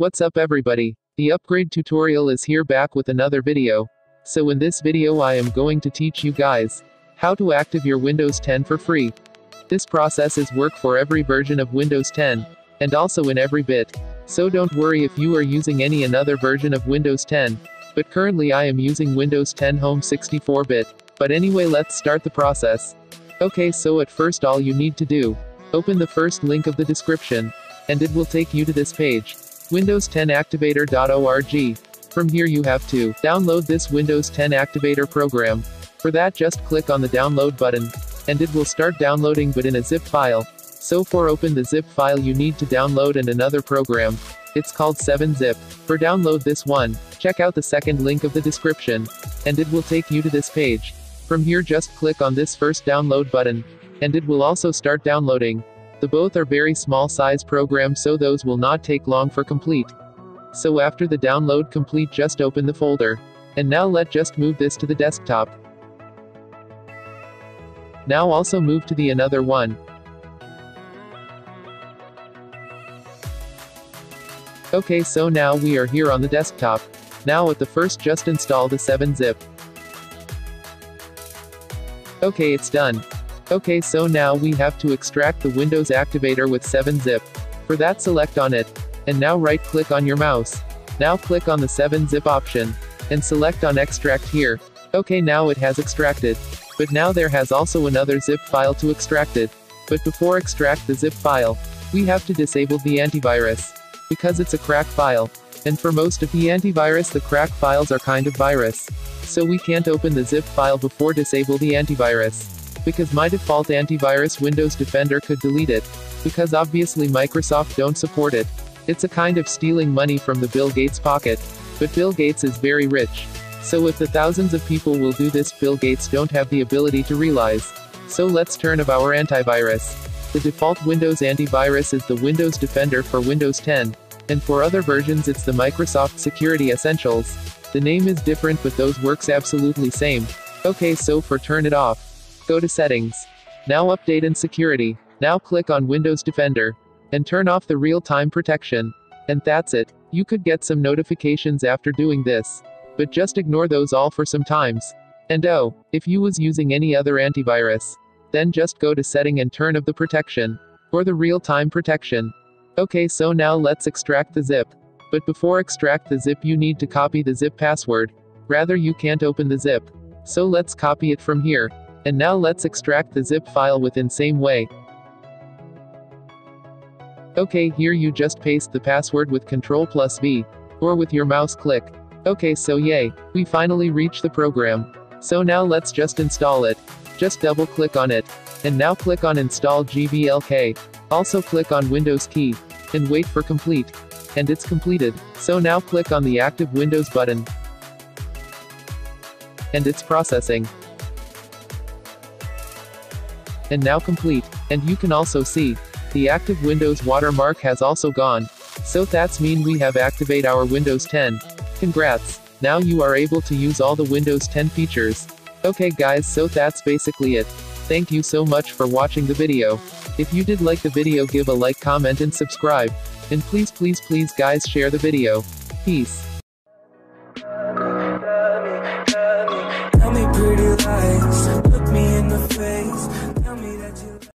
What's up everybody? The upgrade tutorial is here back with another video. So in this video I am going to teach you guys how to active your Windows 10 for free. This process is work for every version of Windows 10 and also in every bit. So don't worry if you are using any another version of Windows 10. But currently I am using Windows 10 Home 64-bit. But anyway let's start the process. Okay so at first all you need to do. Open the first link of the description. And it will take you to this page. Windows 10 Activator.org. From here you have to download this Windows 10 Activator program. For that just click on the download button. And it will start downloading but in a zip file. So for open the zip file you need to download and another program. It's called 7-zip. For download this one, check out the second link of the description. And it will take you to this page. From here just click on this first download button. And it will also start downloading. The both are very small size programs so those will not take long for complete. So after the download complete just open the folder. And now let just move this to the desktop. Now also move to the another one. Okay so now we are here on the desktop. Now at the first just install the 7-zip. Okay it's done. Okay so now we have to extract the Windows Activator with 7-zip. For that select on it. And now right click on your mouse. Now click on the 7-zip option. And select on extract here. Okay now it has extracted. But now there has also another zip file to extract it. But before extract the zip file, we have to disable the antivirus because it's a crack file. And for most of the antivirus the crack files are kind of virus. So we can't open the zip file before disable the antivirus. Because my default antivirus Windows Defender could delete it. Because obviously Microsoft don't support it. It's a kind of stealing money from the Bill Gates pocket. But Bill Gates is very rich. So if the thousands of people will do this Bill Gates don't have the ability to realize. So let's turn of our antivirus. The default Windows antivirus is the Windows Defender for Windows 10. And for other versions it's the Microsoft Security Essentials. The name is different but those works absolutely same. Okay so for turn it off. Go to settings. Now update and security. Now click on Windows Defender. And turn off the real-time protection. And that's it. You could get some notifications after doing this. But just ignore those all for some times. And oh, if you was using any other antivirus, then just go to setting and turn of the protection. Or the real-time protection. Okay so now let's extract the zip. But before extract the zip you need to copy the zip password. Rather you can't open the zip. So let's copy it from here. And now let's extract the zip file within same way. Okay here you just paste the password with Ctrl plus V. Or with your mouse click. Okay so yay, we finally reach the program. So now let's just install it. Just double click on it. And now click on install GVLK. Also click on Windows key. And wait for complete. And it's completed. So now click on the active Windows button. And it's processing. And now complete. And you can also see. The active Windows watermark has also gone. So that's mean we have activate our Windows 10. Congrats. Now you are able to use all the Windows 10 features. Okay guys so that's basically it. Thank you so much for watching the video. If you did like the video give a like comment and subscribe. And please please please guys share the video. Peace.